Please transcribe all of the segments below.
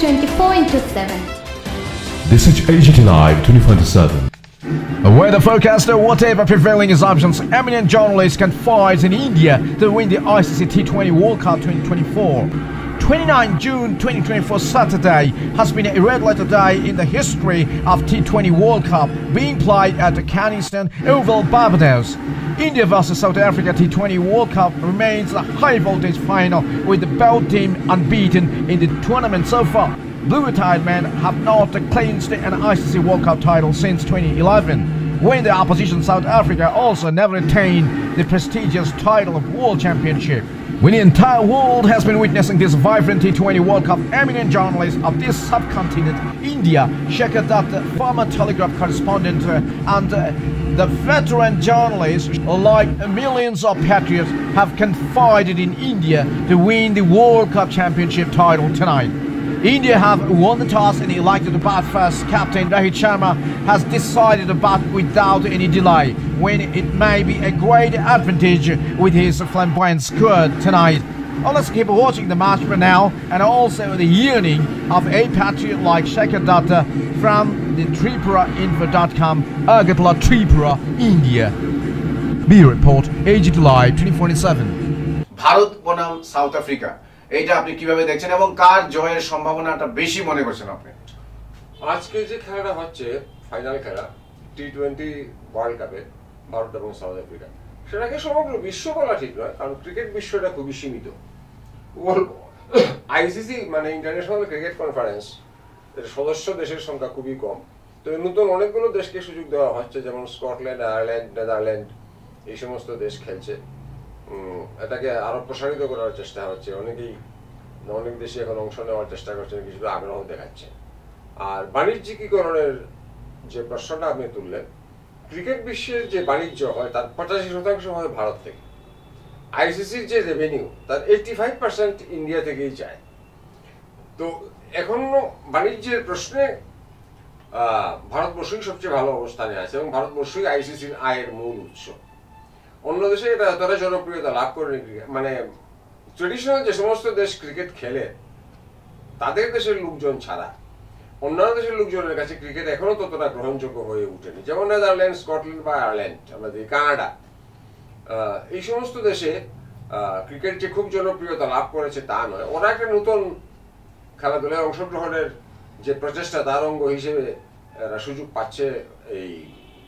24/7. This is AGT Live 24/7. Weather forecaster, whatever prevailing assumptions, eminent journalist confides in India to win the ICC T20 World Cup 2024. 29 June 2024 Saturday has been a red letter day in the history of T20 World Cup being played at the Kennington Oval, Barbados. India vs South Africa T20 World Cup remains a high voltage final with the both teams unbeaten in the tournament so far. Blue-Tide men have not clinched an ICC World Cup title since 2011, when the opposition South Africa also never attained the prestigious title of World Championship. When the entire world has been witnessing this vibrant T20 World Cup, eminent journalists of this subcontinent, India, Shekhar Dutt, former Telegraph correspondent, uh, and uh, the veteran journalists, like millions of patriots, have confided in India to win the World Cup Championship title tonight. India have won the toss and elected to bat first. Captain Rohit Sharma has decided to bat without any delay, when it may be a great advantage with his flamboyant squad tonight. Well, let's keep watching the match for now, and also the yearning of a patriot like Shekhar Datta from the TripuraInfo.com, Agatla Tripura, India. B report, AGT Live 24/7. Bharat বনাম south Africa এইটা আপনি কীভাবে দেখছেন এবং কার জয়ের সম্ভাবনাটা বেশি মনে করছেন আপনি? আজকে যে খেলাটা হচ্ছে ফাইনাল খেলা টি টোয়েন্টি ওয়ার্ল্ড কাপে ভারত এবং সাউথ আফ্রিকা সেটাকে সমগ্র বিশ্ব বলা ঠিক নয়, কারণ ক্রিকেট বিশ্বটা খুবই সীমিত। আইসিসি মানে ইন্টারন্যাশনাল ক্রিকেট কনফারেন্স এর সদস্য দেশের সংখ্যা খুবই কম। তো নতুন অনেকগুলো দেশকে সুযোগ দেওয়া হচ্ছে, যেমন স্কটল্যান্ড আয়ারল্যান্ড নেদারল্যান্ড এই সমস্ত দেশ খেলছে। এটাকে আরও প্রসারিত করার চেষ্টা হচ্ছে। অনেকেই অনেক দেশে এখন অংশ নেওয়ার চেষ্টা করছেন কিছুটা আগ্রহ দেখাচ্ছে। আর বাণিজ্যিকীকরণের যে প্রশ্নটা আপনি তুললেন, ক্রিকেট বিশ্বের যে বাণিজ্য হয়, তার পঁচাশি শতাংশ হয় ভারত থেকে। আইসিসির যে রেভিনিউ তার এইটি ফাইভ পার্সেন্ট ইন্ডিয়া থেকেই যায়। তো এখনও বাণিজ্যের প্রশ্নে ভারতবর্ষই সবচেয়ে ভালো অবস্থানে আছে এবং ভারতবর্ষই আইসিসির আয়ের মূল উৎস। অন্য দেশে এটা এতটা জনপ্রিয়তা লাভ করেনি মানে ট্রেডিশনাল যে সমস্ত দেশ ক্রিকেট খেলে, তাদের দেশের লোকজন ছাড়া, অন্যান্য দেশের লোকজনের কাছে ক্রিকেট এখনও ততটা গ্রহণযোগ্য হয়ে ওঠেনি। যেমন নেদারল্যান্ড স্কটল্যান্ড বা আয়ারল্যান্ড আমাদের কানাডা। এই সমস্ত দেশে ক্রিকেট যে খুব জনপ্রিয়তা লাভ করেছে তা নয়। ওরা একটা নতুন খেলাধুলায় অংশগ্রহণের যে প্রচেষ্টা, তার অঙ্গ হিসেবে এরা সুযোগ পাচ্ছে এই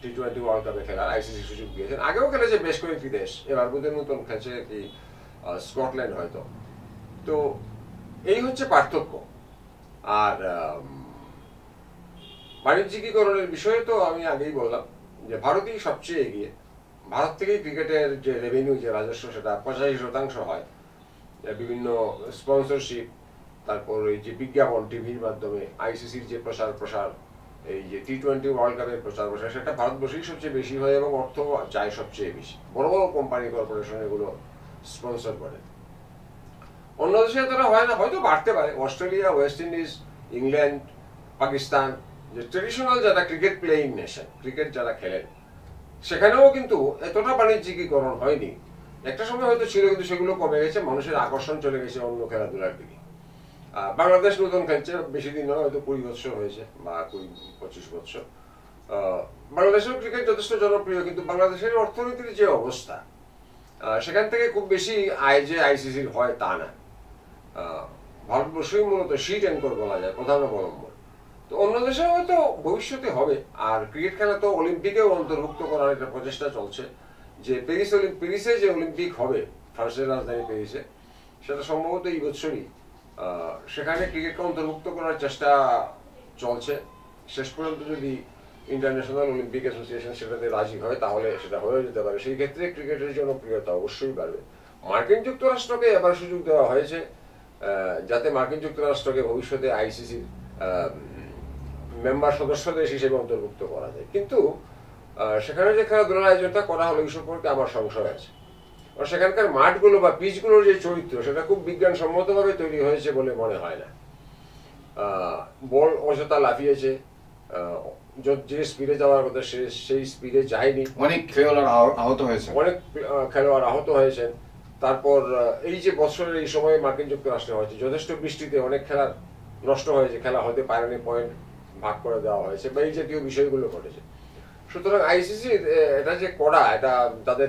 টি টোয়েন্টি ওয়ার্ল্ড কাপে খেলার আইসিসি সুযোগ আগেও খেলেছে বেশ কয়েকটি দেশ এবার বোধহয় নতুন খেলছে কি স্কটল্যান্ড হয়তো। তো এই হচ্ছে পার্থক্য। আর বাণিজ্যিকীকরণের বিষয়ে তো আমি আগেই বললাম যে ভারতই সবচেয়ে এগিয়ে। ভারত থেকেই ক্রিকেটের যে রেভিনিউ যে রাজস্ব, সেটা পঁচাশি শতাংশ হয়। বিভিন্ন স্পন্সরশিপ তারপর ওই যে বিজ্ঞাপন টিভির মাধ্যমে আইসিসির যে প্রসার প্রসার এই যে টি টোয়েন্টি ওয়ার্ল্ড কাপের প্রচার প্রসার, সেটা ভারতবর্ষেই সবচেয়ে বেশি হয় এবং অর্থ যায় সবচেয়ে বেশি। বড় বড় কোম্পানি কর্পোরেশন এগুলো স্পন্সর করে। অন্য দেশে এতটা হয় না, হয়তো বাড়তে পারে। Australia West Indies England Pakistan যে ট্রেডিশনাল যারা ক্রিকেট প্লেয়িং নেশন ক্রিকেট যারা খেলেন, সেখানেও কিন্তু এতটা বাণিজ্যিকীকরণ হয়নি। একটা সময় হয়তো ছিল, কিন্তু সেগুলো কমে গেছে, মানুষের আকর্ষণ চলে গেছে অন্য খেলাধুলার দিকে। বাংলাদেশ নতুন খেলছে বেশি দিন নয় হয়তো কুড়ি বছর হয়েছে বা কুড়ি পঁচিশ বছর। আহ, বাংলাদেশেও ক্রিকেট যথেষ্ট জনপ্রিয় কিন্তু বাংলাদেশের অর্থনীতির যে অবস্থা সেখান থেকে খুব বেশি আয় যে আইসিসির হয় তা না। ভারতবর্ষই মূলত শিট অ্যাঙ্কর বলা যায় প্রধান অবলম্বন। তো অন্য দেশে হয়তো ভবিষ্যতে হবে আর ক্রিকেট খেলা তো অলিম্পিকেও অন্তর্ভুক্ত করার একটা প্রচেষ্টা চলছে যে প্যারিস প্যারিসে যে অলিম্পিক হবে ফ্রান্সের রাজধানী প্যারিসে সেটা সম্ভবত এই বছরই। সেখানে ক্রিকেটকে অন্তর্ভুক্ত করার চেষ্টা চলছে। শেষ পর্যন্ত যদি ইন্টারন্যাশনাল অলিম্পিক অ্যাসোসিয়েশন সেটাতে রাজি হয়, তাহলে সেটা হয়ে যেতে পারে। সেই ক্ষেত্রে ক্রিকেটের জনপ্রিয়তা অবশ্যই বাড়বে। মার্কিন যুক্তরাষ্ট্রকে এবার সুযোগ দেওয়া হয়েছে যাতে মার্কিন যুক্তরাষ্ট্রকে ভবিষ্যতে আইসিসির মেম্বার সদস্য দেশ হিসেবে অন্তর্ভুক্ত করা যায়। কিন্তু সেখানে যে খেলাধুলার আয়োজনটা করা হলো, এই সম্পর্কে আমার সংশয় আছে। সেখানকার মাঠগুলো বা পিচগুলোর যে চরিত্র সেটা খুব বিজ্ঞানসম্মতভাবে তৈরি হয়েছে বলে মনে হয় না। বল অযথা লাফিয়েছে। য- যে স্পিডে যাওয়ার কথা সে সেই স্পিডে যায়নি। অনেক খেলোয়াড় আহত হয়েছে অনেক খেলোয়াড় আহত হয়েছেন। তারপর এই যে বছরের এই সময়ে মার্কিন যুক্তরাষ্ট্রে হয়েছে যথেষ্ট বৃষ্টিতে অনেক খেলা নষ্ট হয়েছে। খেলা হতে পারেনি পয়েন্ট ভাগ করে দেওয়া হয়েছে বা এই জাতীয় বিষয়গুলো ঘটেছে। সুতরাং আইসিসি এটা যে করা এটা তাদের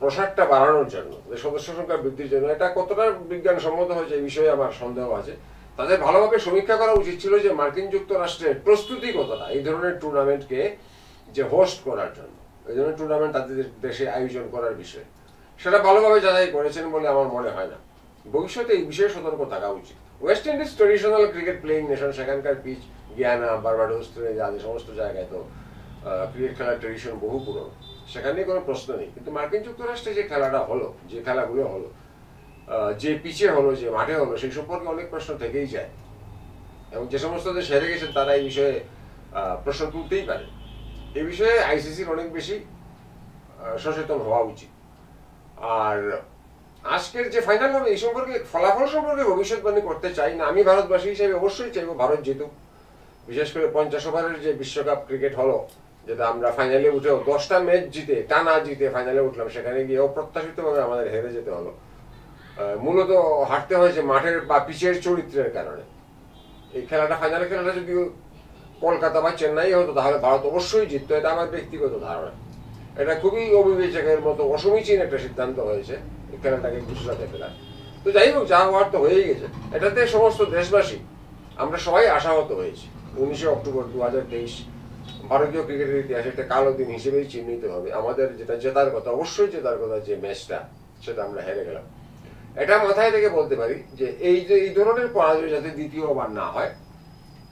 প্রসারটা বাড়ানোর জন্য, যে সদস্য সংখ্যা বৃদ্ধির জন্য। এটা কতটা বিজ্ঞানসম্মত হয়েছে এই বিষয়ে আমার সন্দেহ আছে। তাদের ভালোভাবে সমীক্ষা করা উচিত ছিল যে মার্কিন যুক্তরাষ্ট্রের প্রস্তুতি কতটা এই ধরনের টুর্নামেন্টকে যে হোস্ট করার জন্য, এই ধরনের টুর্নামেন্ট তাদের দেশে আয়োজন করার বিষয়ে। সেটা ভালোভাবে যাচাই করেছেন বলে আমার মনে হয় না। ভবিষ্যতে এই বিষয়ে সতর্ক থাকা উচিত। West Indies traditional cricket playing nation সেখানকার পিচ গিয়ানা বারবাডোস আদি সমস্ত জায়গায় তো ক্রিকেট খেলার ট্রেডিশন বহু পুরনো। সেখানে কোনো প্রশ্ন নেই। কিন্তু মার্কিন যুক্তরাষ্ট্রে যে খেলাটা হলো, যে খেলাগুলো হলো যে পিচে হলো, যে মাঠে হলো, সেই সম্পর্কে অনেক প্রশ্ন থেকেই যায়। এবং যে সমস্ত দেশ হেরে গেছেন, তারা এই বিষয়ে প্রশ্ন তুলতেই পারে। এই বিষয়ে আইসিসির অনেক বেশি সচেতন হওয়া উচিত। আর আজকের যে ফাইনাল হবে, এই সম্পর্কে, ফলাফল সম্পর্কে ভবিষ্যৎবাণী করতে চাই না। আমি ভারতবাসী হিসেবে অবশ্যই চাইব ভারত জিতুক। বিশেষ করে পঞ্চাশ ওভারের যে বিশ্বকাপ ক্রিকেট হলো যেটা আমরা ফাইনালে উঠেও দশটা ম্যাচ জিতে, টানা জিতে ফাইনালে উঠলাম, সেখানে গিয়ে অপ্রত্যাশিতভাবে আমাদের হেরে যেতে হলো। মূলত হারতে হয়েছে মাঠের বা পিচের চরিত্রের কারণে। এই খেলাটা ফাইনালে খেলাটা যদি কলকাতা বা চেন্নাই হতো, তাহলে ভারত অবশ্যই জিততো, এটা আমার ব্যক্তিগত ধারণা। এটা খুবই অবিবেচকের মতো অসমীচীন একটা সিদ্ধান্ত হয়েছে, এই খেলাটাকে গুজরাটে ফেলা তো যাই হোক, যা হওয়ার তো হয়েই গেছে। এটাতে সমস্ত দেশবাসী, আমরা সবাই আশাহত হয়েছি। উনিশে অক্টোবর দু হাজার তেইশ ভারতীয় ক্রিকেটের ইতিহাসে একটা কালো দিন হিসেবেই চিহ্নিত হবে। আমাদের যেটা জেতার কথা, অবশ্যই জেতার কথা যে ম্যাচটা, সেটা আমরা হেরে গেলাম। এটা মাথায় থেকে বলতে পারি যে এই যে, এই ধরনের পরাজয় যাতে দ্বিতীয়বার না হয়,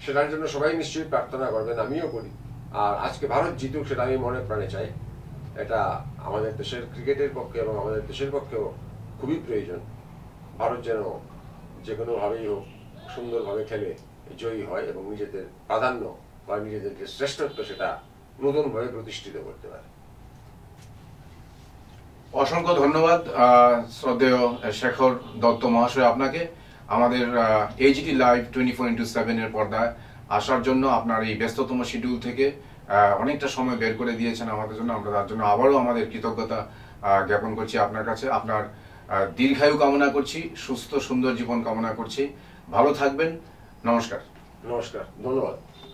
সেটার জন্য সবাই নিশ্চয়ই প্রার্থনা করবেন, আমিও করি। আর আজকে ভারত জিতুক, সেটা আমি মনে প্রাণে চাই। এটা আমাদের দেশের ক্রিকেটের পক্ষে এবং আমাদের দেশের পক্ষেও খুবই প্রয়োজন। ভারত যেন যে কোনোভাবেই হোক, সুন্দরভাবে খেলে জয়ী হয় এবং নিজেদের প্রাধান্য বা নিজেদের যে শ্রেষ্ঠত্ব সেটা নতুনভাবে প্রতিষ্ঠিত করতে পারে। অসংখ্য ধন্যবাদ শ্রদ্ধেয় শেখর দত্ত মহাশয় আপনাকে। আমাদের HD live twenty four into সেভেনের পর্দায় আসার জন্য আপনার এই ব্যস্ততম শিডিউল থেকে অনেকটা সময় বের করে দিয়েছেন আমাদের জন্য। আমরা তার জন্য আবারও আমাদের কৃতজ্ঞতা জ্ঞাপন করছি আপনার কাছে। আপনার দীর্ঘায়ু কামনা করছি সুস্থ সুন্দর জীবন কামনা করছি। ভালো থাকবেন। নমস্কার। নমস্কার ধন্যবাদ।